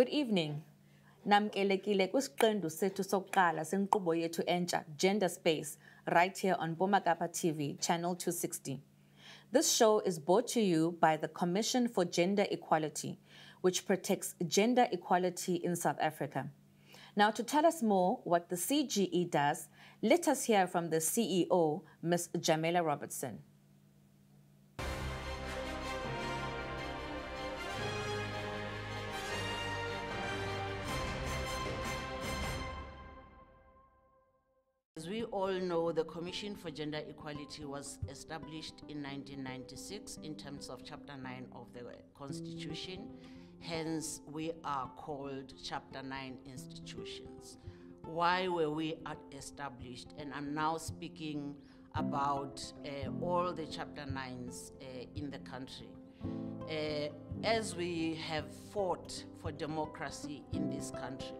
Good evening. Namkelekile kwisiqendu sethu sokuqala senkqubo yethu entsha Gender Space right here on Mpuma Kapa TV channel 260. This show is brought to you by the Commission for Gender Equality, which protects gender equality in South Africa. Now, to tell us more what the CGE does, let us hear from the CEO, Ms. Jamela Robertson. All know, the Commission for Gender Equality was established in 1996 in terms of Chapter 9 of the Constitution. Hence, we are called Chapter 9 institutions. Why were we established? And I'm now speaking about uh, all the Chapter 9s uh, in the country. Uh, as we have fought for democracy in this country,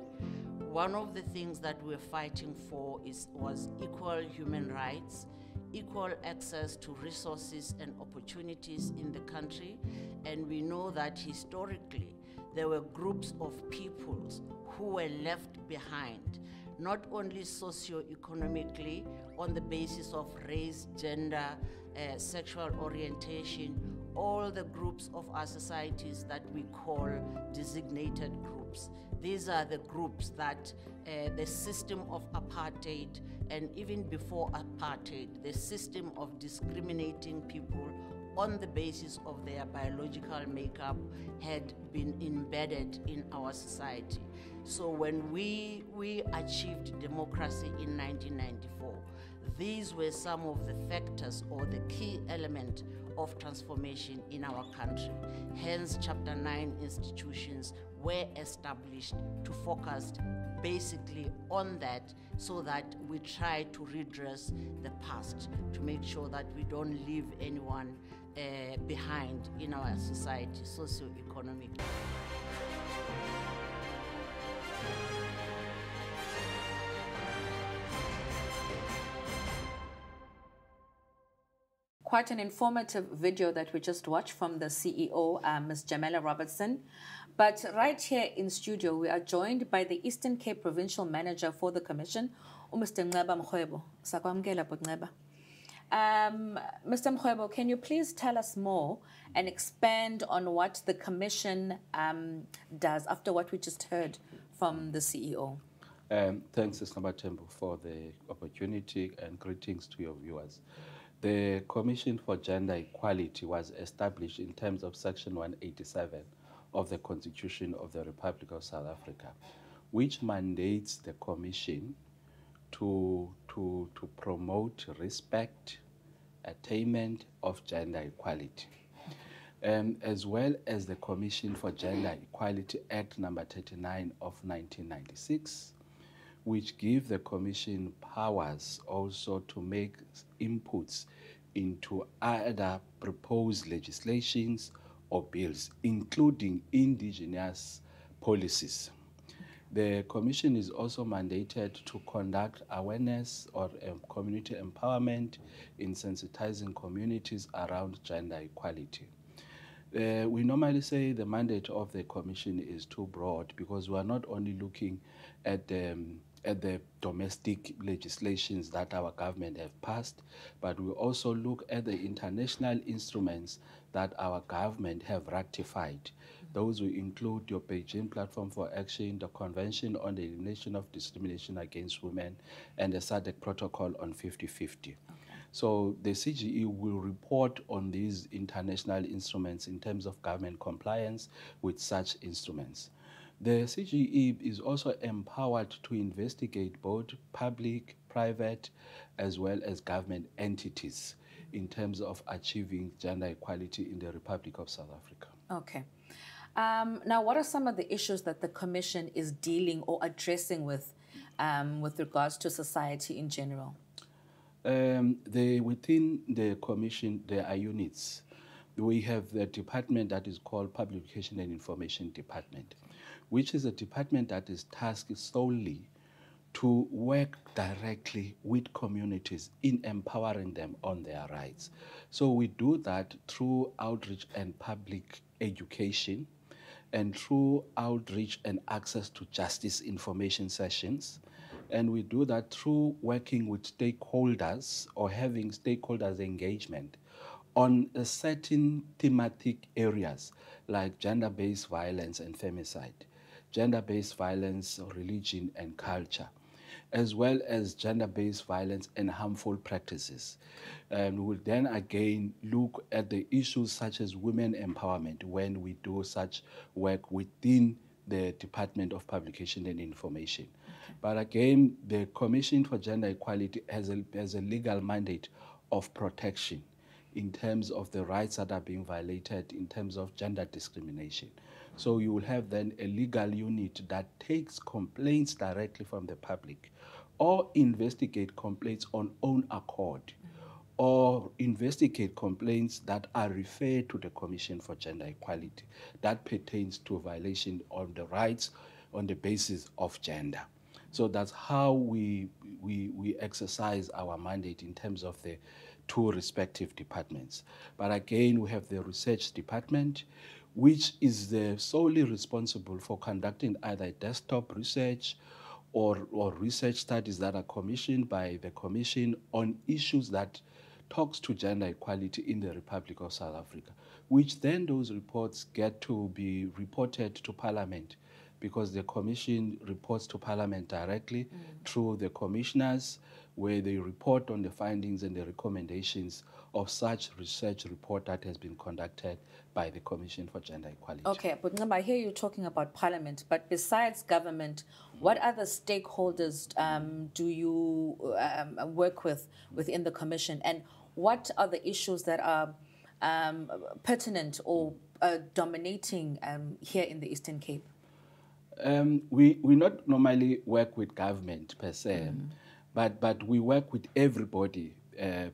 one of the things that we're fighting for is, was equal human rights, equal access to resources and opportunities in the country. And we know that historically, there were groups of peoples who were left behind, not only socio-economically on the basis of race, gender, uh, sexual orientation, all the groups of our societies that we call designated groups. These are the groups that uh, the system of apartheid, and even before apartheid, the system of discriminating people on the basis of their biological makeup had been embedded in our society. So when we, we achieved democracy in 1994, these were some of the factors or the key element of transformation in our country. Hence, Chapter 9 institutions were established to focus basically on that so that we try to redress the past, to make sure that we don't leave anyone uh, behind in our society, socio-economically. Quite an informative video that we just watched from the CEO, uh, Ms. Jamela Robertson. But right here in studio, we are joined by the Eastern Cape Provincial Manager for the Commission, Mr. Ngaba Mkhwebo. Um, Mr. Mkhwebo, can you please tell us more and expand on what the Commission um, does after what we just heard from the CEO? Um, thanks, Sister Temple, for the opportunity and greetings to your viewers. The Commission for Gender Equality was established in terms of Section 187 of the Constitution of the Republic of South Africa, which mandates the Commission to, to, to promote respect, attainment of gender equality. Um, as well as the Commission for Gender Equality Act number 39 of 1996, which give the Commission powers also to make inputs into other proposed legislations or bills, including indigenous policies. The Commission is also mandated to conduct awareness or um, community empowerment in sensitizing communities around gender equality. Uh, we normally say the mandate of the Commission is too broad because we are not only looking at the, um, at the domestic legislations that our government have passed, but we also look at the international instruments that our government have ratified. Those will include your Beijing Platform for Action, the Convention on the Elimination of Discrimination Against Women, and the SADC Protocol on 50-50. So the CGE will report on these international instruments in terms of government compliance with such instruments. The CGE is also empowered to investigate both public, private, as well as government entities in terms of achieving gender equality in the Republic of South Africa. Okay. Um, now, what are some of the issues that the Commission is dealing or addressing with um, with regards to society in general? Um, the, within the commission, there are units. We have the department that is called Publication and Information Department, which is a department that is tasked solely to work directly with communities in empowering them on their rights. So we do that through outreach and public education, and through outreach and access to justice information sessions. And we do that through working with stakeholders or having stakeholders engagement on a certain thematic areas like gender-based violence and femicide, gender-based violence, religion and culture, as well as gender-based violence and harmful practices. And we will then again look at the issues such as women empowerment when we do such work within the Department of Publication and Information. But again, the Commission for Gender Equality has a, has a legal mandate of protection in terms of the rights that are being violated in terms of gender discrimination. So you will have then a legal unit that takes complaints directly from the public or investigate complaints on own accord or investigate complaints that are referred to the Commission for Gender Equality that pertains to violation of the rights on the basis of gender. So that's how we, we, we exercise our mandate in terms of the two respective departments. But again, we have the research department, which is the solely responsible for conducting either desktop research or, or research studies that are commissioned by the Commission on issues that talks to gender equality in the Republic of South Africa, which then those reports get to be reported to Parliament because the Commission reports to Parliament directly mm. through the commissioners, where they report on the findings and the recommendations of such research report that has been conducted by the Commission for Gender Equality. Okay, but Ngaba, I hear you talking about Parliament, but besides government, what other stakeholders um, do you um, work with within the Commission, and what are the issues that are um, pertinent or uh, dominating um, here in the Eastern Cape? Um, we, we not normally work with government per se, mm. but, but we work with everybody uh,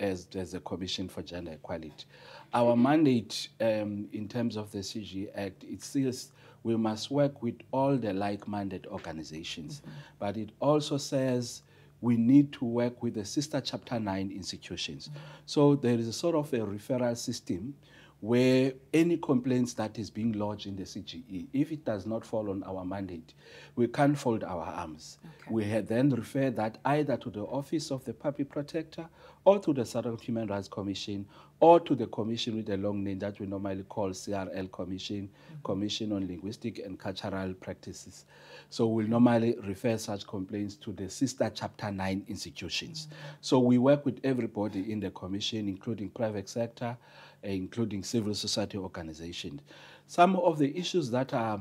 as, as a Commission for Gender Equality. Our mandate um, in terms of the CG Act, it says we must work with all the like-minded organizations, mm -hmm. but it also says we need to work with the sister Chapter 9 institutions. Mm -hmm. So there is a sort of a referral system where any complaints that is being lodged in the CGE, if it does not fall on our mandate, we can't fold our arms. Okay. We then refer that either to the Office of the Public Protector or to the Southern Human Rights Commission or to the commission with a long name that we normally call CRL Commission, mm -hmm. Commission on Linguistic and Cultural Practices. So we'll normally refer such complaints to the sister Chapter 9 institutions. Mm -hmm. So we work with everybody in the commission, including private sector, including civil society organizations. Some of the issues that are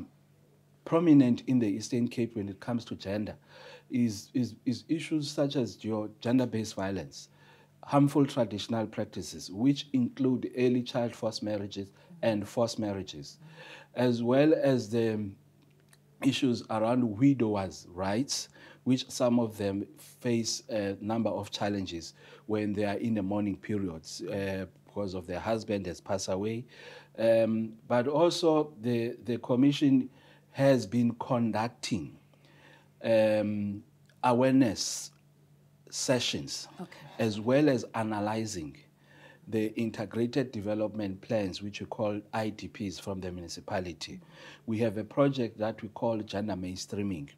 prominent in the Eastern Cape when it comes to gender is, is, is issues such as gender-based violence, harmful traditional practices, which include early child forced marriages and forced marriages, as well as the issues around widowers' rights, which some of them face a number of challenges when they are in the mourning periods. Uh, because of their husband has passed away. Um, but also the, the commission has been conducting um, awareness sessions okay. as well as analyzing the integrated development plans, which we call IDPs from the municipality. We have a project that we call gender mainstreaming,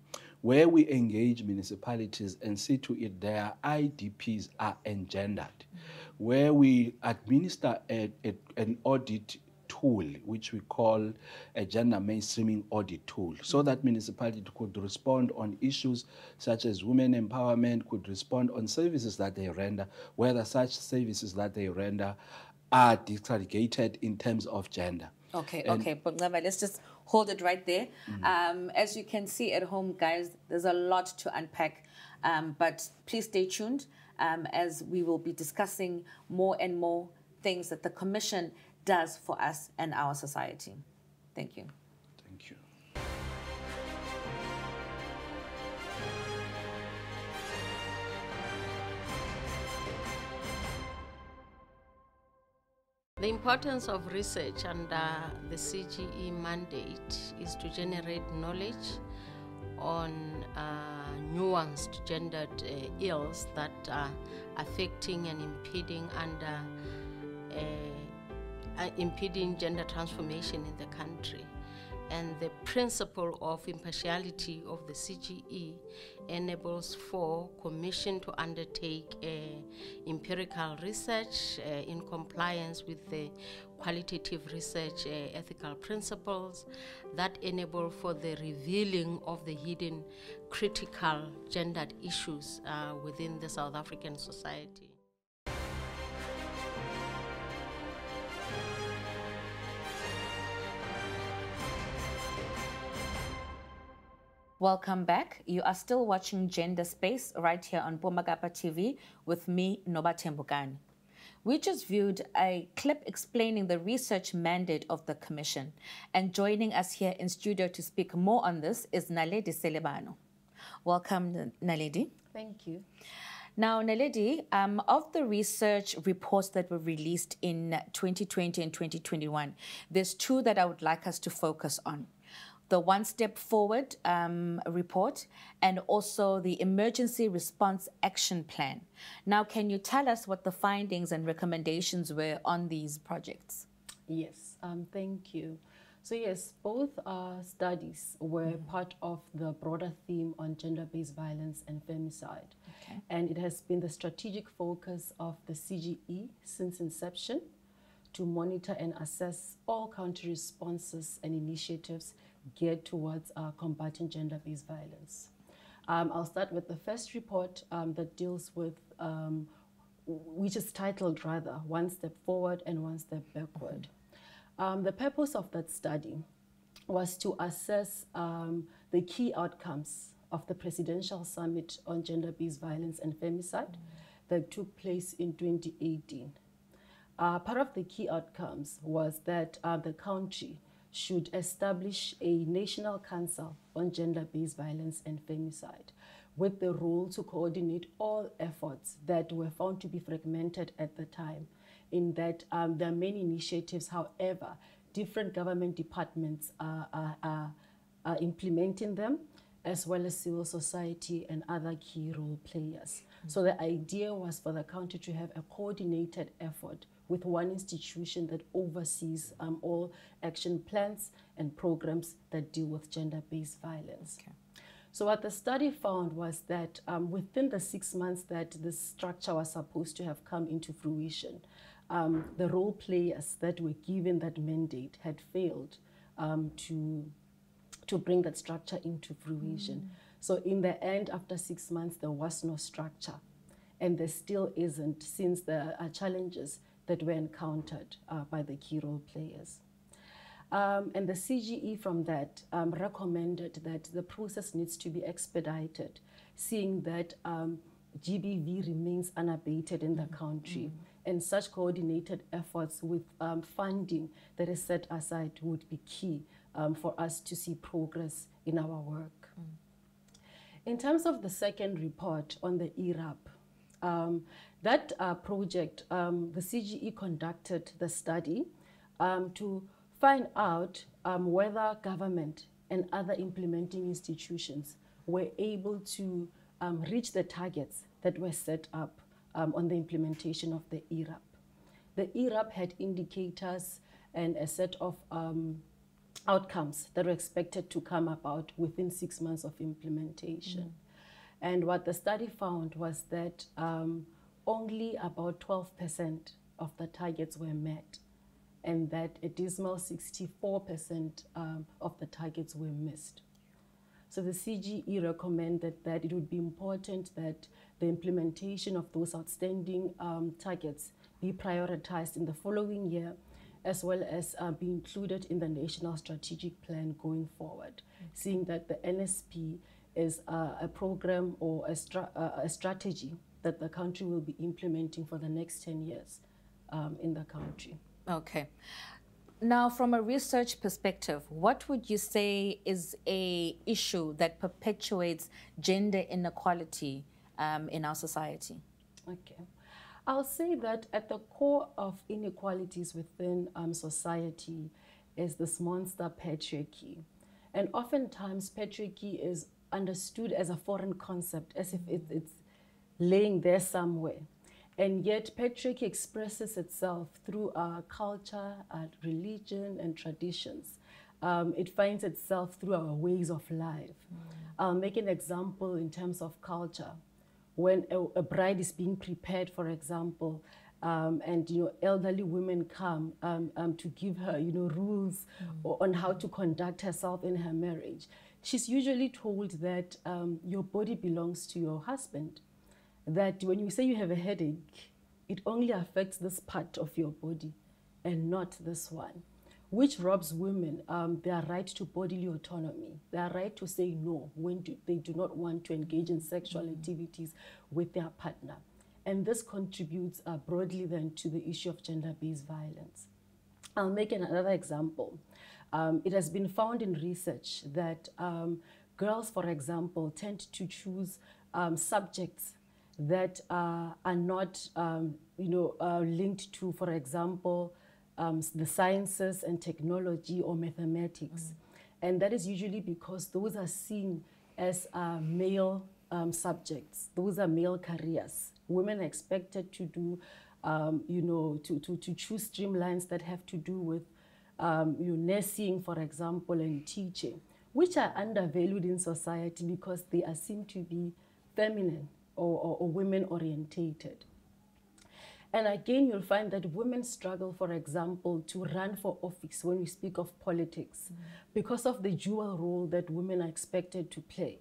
where we engage municipalities and see to it their IDPs are engendered. Where we administer a, a, an audit tool, which we call a gender mainstreaming audit tool, so that municipality could respond on issues such as women empowerment, could respond on services that they render, whether such services that they render are disaggregated in terms of gender. Okay, and okay, but let's just hold it right there. Mm -hmm. um, as you can see at home, guys, there's a lot to unpack, um, but please stay tuned um, as we will be discussing more and more things that the Commission does for us and our society. Thank you. Thank you. The importance of research under the CGE mandate is to generate knowledge on uh, nuanced gendered uh, ills that are affecting and impeding under uh, uh, impeding gender transformation in the country And the principle of impartiality of the CGE enables for commission to undertake uh, empirical research uh, in compliance with the qualitative research uh, ethical principles that enable for the revealing of the hidden critical gendered issues uh, within the South African society. Welcome back. You are still watching Gender Space right here on Mpuma Kapa TV with me, Noba Tembukani. We just viewed a clip explaining the research mandate of the Commission. And joining us here in studio to speak more on this is Naledi Selebano. Welcome, Naledi. Thank you. Now, Naledi, um, of the research reports that were released in 2020 and 2021, there's two that I would like us to focus on the One Step Forward um, report and also the Emergency Response Action Plan. Now, can you tell us what the findings and recommendations were on these projects? Yes, um, thank you. So yes, both uh, studies were mm. part of the broader theme on gender-based violence and femicide. Okay. And it has been the strategic focus of the CGE since inception to monitor and assess all country responses and initiatives geared towards uh, combating gender-based violence. Um, I'll start with the first report um, that deals with, um, which is titled rather, One Step Forward and One Step Backward. Um, the purpose of that study was to assess um, the key outcomes of the Presidential Summit on Gender-Based Violence and Femicide mm that took place in 2018. Uh, part of the key outcomes was that uh, the country should establish a national council on gender-based violence and femicide with the role to coordinate all efforts that were found to be fragmented at the time in that um, there are many initiatives, however, different government departments are, are, are, are implementing them as well as civil society and other key role players. Mm -hmm. So the idea was for the country to have a coordinated effort with one institution that oversees um, all action plans and programs that deal with gender-based violence. Okay. So what the study found was that um, within the six months that this structure was supposed to have come into fruition, um, the role players that were given that mandate had failed um, to, to bring that structure into fruition. Mm. So in the end, after six months, there was no structure. And there still isn't since there are challenges that were encountered uh, by the key role players. Um, and the CGE from that um, recommended that the process needs to be expedited, seeing that um, GBV remains unabated in the country. Mm -hmm. And such coordinated efforts with um, funding that is set aside would be key um, for us to see progress in our work. Mm. In terms of the second report on the ERAP, um, that uh, project, um, the CGE conducted the study um, to find out um, whether government and other implementing institutions were able to um, reach the targets that were set up um, on the implementation of the ERAP. The ERAP had indicators and a set of outcomes that were expected to come about within six months of implementation. Mm. And what the study found was that um, only about 12% of the targets were met, and that a dismal 64% um, of the targets were missed. So the CGE recommended that it would be important that the implementation of those outstanding um, targets be prioritized in the following year, as well as uh, be included in the National Strategic Plan going forward, mm -hmm. seeing that the NSP is uh, a program or a, stra a strategy that the country will be implementing for the next 10 years um, in the country. Okay. Now, from a research perspective, what would you say is a issue that perpetuates gender inequality um, in our society? Okay. I'll say that at the core of inequalities within um, society is this monster patriarchy. And oftentimes, patriarchy is understood as a foreign concept, as if it, it's laying there somewhere. And yet, patriarchy expresses itself through our culture, our religion, and traditions. um, it finds itself through our ways of life. I'll make an example in terms of culture. When a, a bride is being prepared, for example, um, and you know, elderly women come um, um, to give her, you know, rules on how to conduct herself in her marriage. She's usually told that um, your body belongs to your husband. That when you say you have a headache, it only affects this part of your body and not this one, which robs women um, their right to bodily autonomy, their right to say no when do, they do not want to engage in sexual activities with their partner. And this contributes uh, broadly then to the issue of gender-based violence. I'll make another example. Um, it has been found in research that um, girls, for example, tend to choose um, subjects that uh, are not, um, you know, uh, linked to, for example, um, the sciences and technology or mathematics. And that is usually because those are seen as uh, male um, subjects. Those are male careers. Women are expected to do, um, you know, to, to, to choose streamlines that have to do with um, you nursing, for example, and teaching, which are undervalued in society because they are seen to be feminine or, or, or women orientated. And again, you'll find that women struggle, for example, to run for office when we speak of politics because of the dual role that women are expected to play.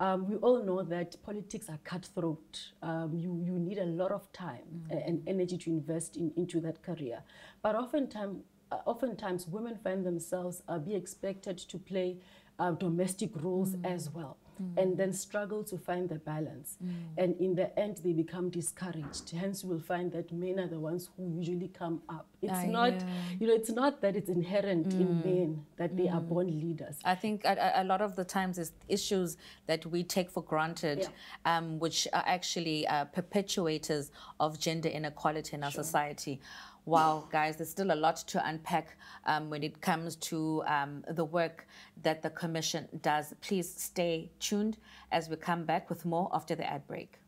Um, we all know that politics are cutthroat. Um, you, you need a lot of time a- and energy to invest in, into that career. But oftentimes, oftentimes women find themselves uh, be expected to play uh, domestic roles as well and then struggle to find the balance. And in the end, they become discouraged. Hence, you will find that men are the ones who usually come up. It's I not, know. you know, it's not that it's inherent in men that they are born leaders. I think a, a- lot of the times it's issues that we take for granted, um, which are actually uh, perpetuators of gender inequality in our society. Wow, guys, there's still a lot to unpack um, when it comes to um, the work that the Commission does. Please stay tuned as we come back with more after the ad break.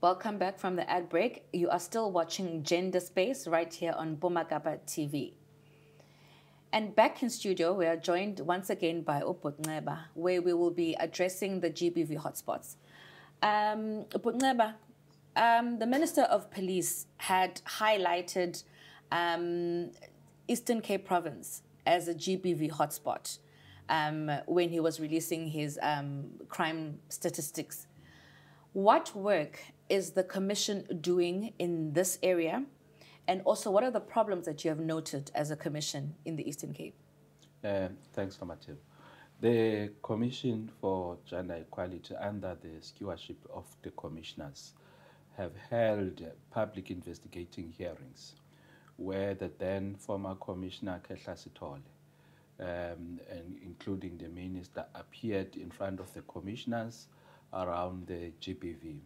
Welcome back from the ad break. You are still watching Gender Space right here on Mpuma Kapa TV. And back in studio, we are joined once again by Uputneba, where we will be addressing the GBV hotspots. Um, Uputneba, um, the Minister of Police had highlighted um, Eastern Cape Province as a GBV hotspot um, when he was releasing his um, crime statistics. What work is the Commission doing in this area? And also, what are the problems that you have noted as a Commission in the Eastern Cape? Uh, thanks, Normative. The Commission for Gender Equality, under the stewardship of the commissioners, have held public investigating hearings where the then former Commissioner Khehla Sitole, um, and including the minister, appeared in front of the commissioners around the GBV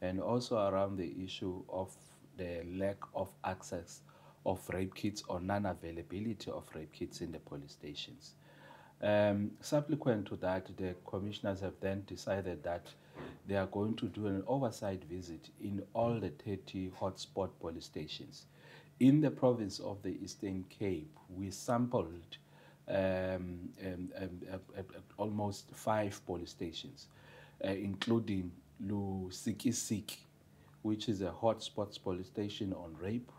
and also around the issue of the lack of access of rape kits or non-availability of rape kits in the police stations. Um, subsequent to that, the commissioners have then decided that they are going to do an oversight visit in all the 30 hotspot police stations. In the province of the Eastern Cape, we sampled um, um, uh, almost five police stations, uh, including Lusikisiki, which is a hotspot police station on rape,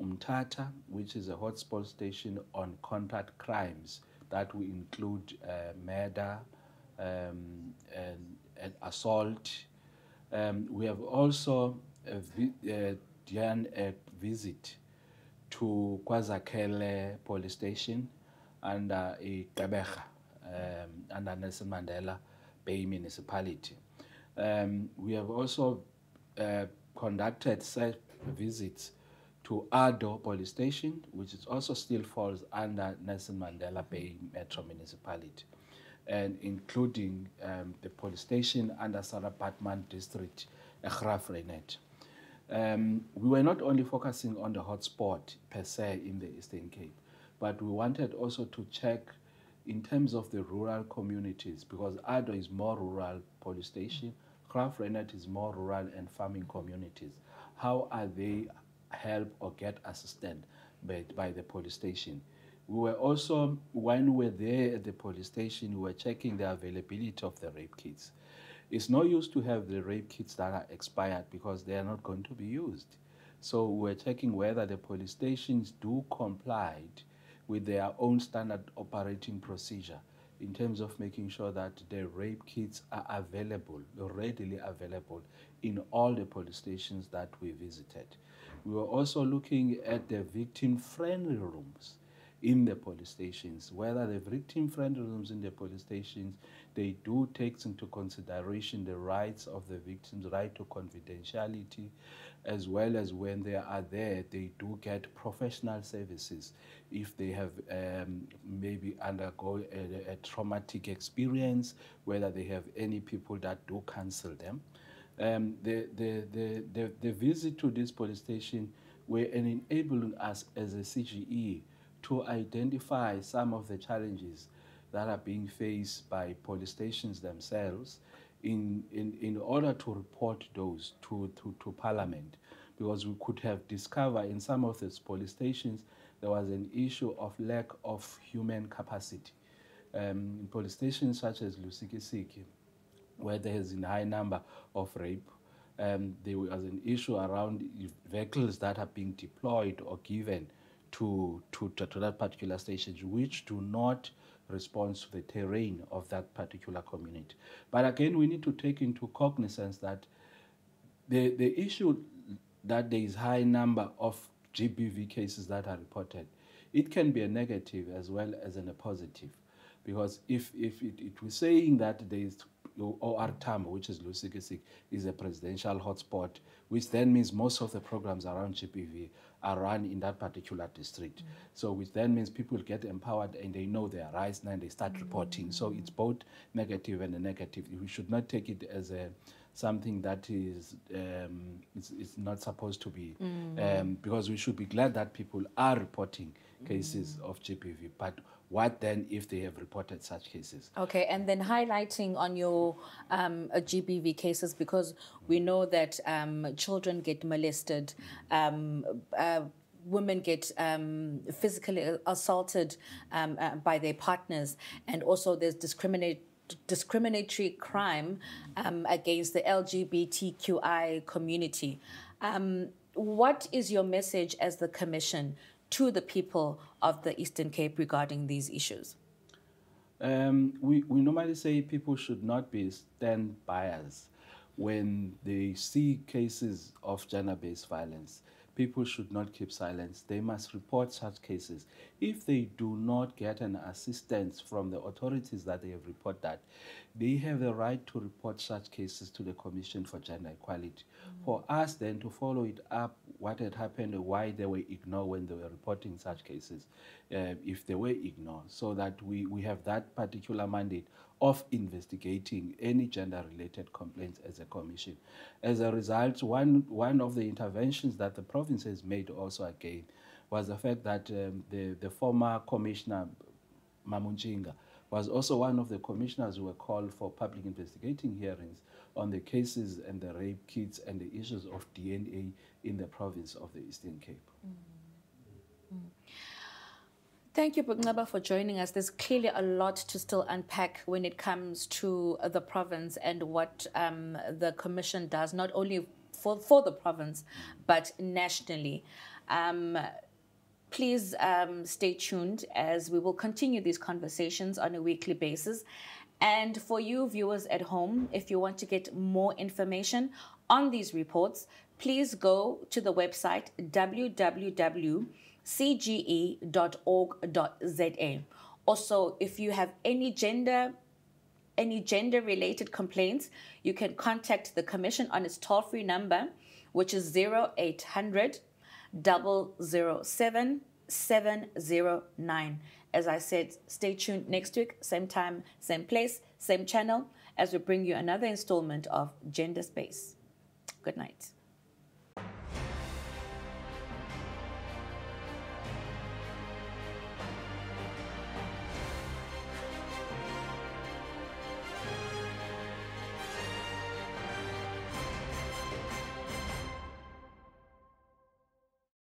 Umtata, which is a hotspot station on contact crimes that will include uh, murder um, and, and assault. Um, we have also uh, vi- uh, done a visit to Kwazakele police station under Ikabecha, um, under Nelson Mandela Bay municipality. Um, we have also uh, conducted site visits to Addo police station, which is also still falls under Nelson Mandela Bay Metro Municipality, and including um, the police station under Sarah Baartman District, Grafrenet. Um, we were not only focusing on the hotspot per se in the Eastern Cape, but we wanted also to check in terms of the rural communities, because Addo is more rural police station, Graaff Reinet is more rural and farming communities. How are they help or get assistance by, by the police station? We were also, when we were there at the police station, we were checking the availability of the rape kits. It's no use to have the rape kits that are expired because they are not going to be used. So we're checking whether the police stations do comply with their own standard operating procedure in terms of making sure that the rape kits are available, readily available in all the police stations that we visited. We were also looking at the victim-friendly rooms in the police stations, whether the victim-friendly rooms in the police stations, they do take into consideration the rights of the victims, right to confidentiality, as well as when they are there, they do get professional services if they have um, maybe undergo a, a, traumatic experience, whether they have any people that do counsel them. Um, the, the, the, the, the visit to this police station were enabling us as a CGE to identify some of the challenges that are being faced by police stations themselves in, in, in order to report those to, to, to Parliament. Because we could have discovered in some of these police stations there was an issue of lack of human capacity. Um, in police stations such as Lusikisiki, where there is a high number of rape, um, there was an issue around vehicles that are being deployed or given to, to, to, that particular station, which do not respond to the terrain of that particular community. But again, we need to take into cognizance that the, the issue that there is high number of GBV cases that are reported, it can be a negative as well as an, a positive. Because if, if it, it was saying that there is OR Tambo, which is Lusikisiki, is a presidential hotspot, which then means most of the programs around GBV are run in that particular district. Mm -hmm. So which then means people get empowered and they know their rights and they start mm -hmm. reporting. So it's both negative and a negative. We should not take it as a something that is um, is, is not supposed to be, mm -hmm. um, because we should be glad that people are reporting cases of GBV. But what then if they have reported such cases? Okay, and then highlighting on your um, GBV cases because we know that um, children get molested. Um, uh, women get um, physically assaulted um, uh, by their partners, and also there's discriminate, discriminatory crime um, against the LGBTQI community. Um, what is your message as the Commission to the people of the Eastern Cape regarding these issues? Um, we, we normally say people should not be stand buyers when they see cases of gender-based violence. People should not keep silence. They must report such cases. If they do not get an assistance from the authorities that they have reported, that, they have the right to report such cases to the Commission for Gender Equality. Mm. For us then to follow it up, what had happened, why they were ignored when they were reporting such cases, uh, if they were ignored, so that we, we have that particular mandate of investigating any gender-related complaints as a commission. As a result, one, one of the interventions that the province has made also again was the fact that um, the, the former commissioner, Mamunchinga, was also one of the commissioners who were called for public investigating hearings on the cases and the rape kits and the issues of DNA in the province of the Eastern Cape. Mm. Mm. Thank you, Bungaba, for joining us. There's clearly a lot to still unpack when it comes to the province and what um, the Commission does, not only for, for the province, but nationally. Um, please um, stay tuned as we will continue these conversations on a weekly basis. And for you viewers at home, if you want to get more information on these reports, please go to the website www cge.org.za. Also, if you have any gender any gender related complaints, you can contact the Commission on its toll free number, which is 0800 007 709. As I said, stay tuned next week, same time, same place, same channel, as we bring you another installment of Gender Space. Good night.